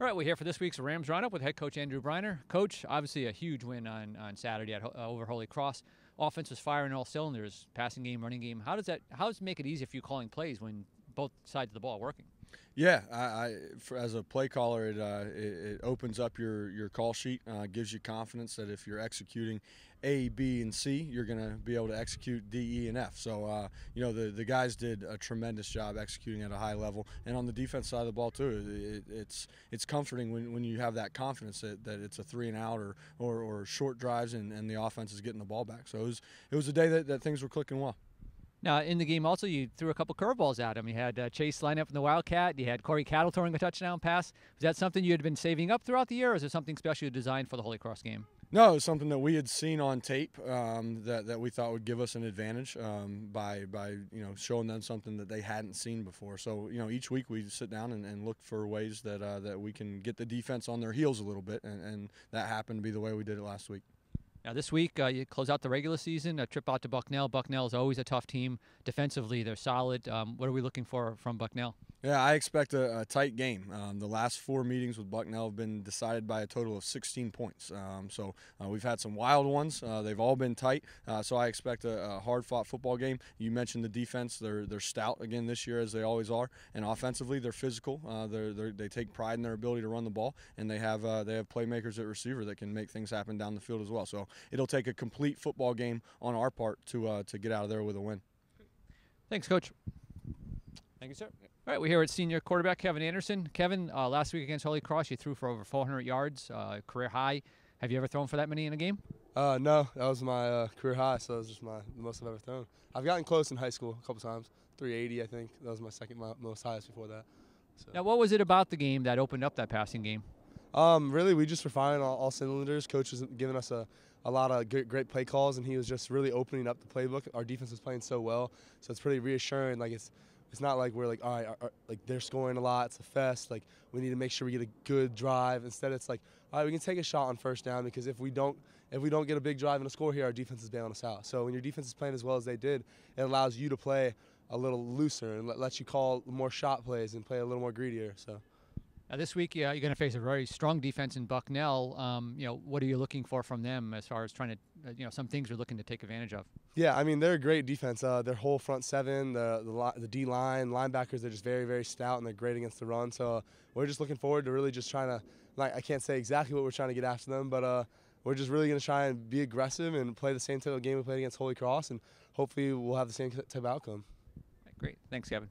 All right, we're here for this week's Rams Roundup with head coach Andrew Breiner. Coach, obviously a huge win on, on Saturday at uh, over Holy Cross. Offense was firing all cylinders, passing game, running game. How does that? How does it make it easy for you calling plays when both sides of the ball are working? Yeah, I, I for, as a play caller, it, uh, it, it opens up your your call sheet, uh, gives you confidence that if you're executing A, B, and C, you're going to be able to execute D, E, and F. So uh, you know the the guys did a tremendous job executing at a high level, and on the defense side of the ball too. It, it's it's comforting when, when you have that confidence that, that it's a three and out or, or, or short drives and, and the offense is getting the ball back. So it was it was a day that, that things were clicking well. Now, in the game, also, you threw a couple curveballs at him. You had uh, Chase line up in the Wildcat. You had Corey Cattle throwing a touchdown pass. Was that something you had been saving up throughout the year, or is it something specially designed for the Holy Cross game? No, it was something that we had seen on tape um, that, that we thought would give us an advantage um, by by you know showing them something that they hadn't seen before. So you know each week we sit down and, and look for ways that uh, that we can get the defense on their heels a little bit, and, and that happened to be the way we did it last week. Now, this week, uh, you close out the regular season, a trip out to Bucknell. Bucknell is always a tough team. Defensively, they're solid. Um, what are we looking for from Bucknell? Yeah, I expect a, a tight game. Um, the last four meetings with Bucknell have been decided by a total of 16 points. Um, so uh, we've had some wild ones. Uh, they've all been tight. Uh, so I expect a, a hard-fought football game. You mentioned the defense; they're they're stout again this year, as they always are. And offensively, they're physical. Uh, they're, they're, they take pride in their ability to run the ball, and they have uh, they have playmakers at receiver that can make things happen down the field as well. So it'll take a complete football game on our part to uh, to get out of there with a win. Thanks, Coach. Thank you, sir. All right, we're here at senior quarterback Kevin Anderson. Kevin, uh, last week against Holy Cross, you threw for over 400 yards, uh, career high. Have you ever thrown for that many in a game? Uh, no, that was my uh, career high, so that was just my the most I've ever thrown. I've gotten close in high school a couple times, 380, I think. That was my second most highest before that. So. Now, what was it about the game that opened up that passing game? Um, really, we just were firing all, all cylinders. Coach was giving us a, a lot of great, great play calls, and he was just really opening up the playbook. Our defense was playing so well, so it's pretty reassuring. Like it's it's not like we're like, all right, our, our, like they're scoring a lot. It's a fest. Like we need to make sure we get a good drive. Instead, it's like, all right, we can take a shot on first down because if we don't, if we don't get a big drive and a score here, our defense is bailing us out. So when your defense is playing as well as they did, it allows you to play a little looser and let, lets you call more shot plays and play a little more greedier. So. Now this week, yeah, you're going to face a very strong defense in Bucknell. Um, you know, what are you looking for from them as far as trying to, uh, you know, some things you're looking to take advantage of? Yeah, I mean they're a great defense. Uh, their whole front seven, the the, the D line, linebackers, they're just very very stout and they're great against the run. So uh, we're just looking forward to really just trying to, like I can't say exactly what we're trying to get after them, but uh, we're just really going to try and be aggressive and play the same type of game we played against Holy Cross, and hopefully we'll have the same type of outcome. Great, thanks, Kevin.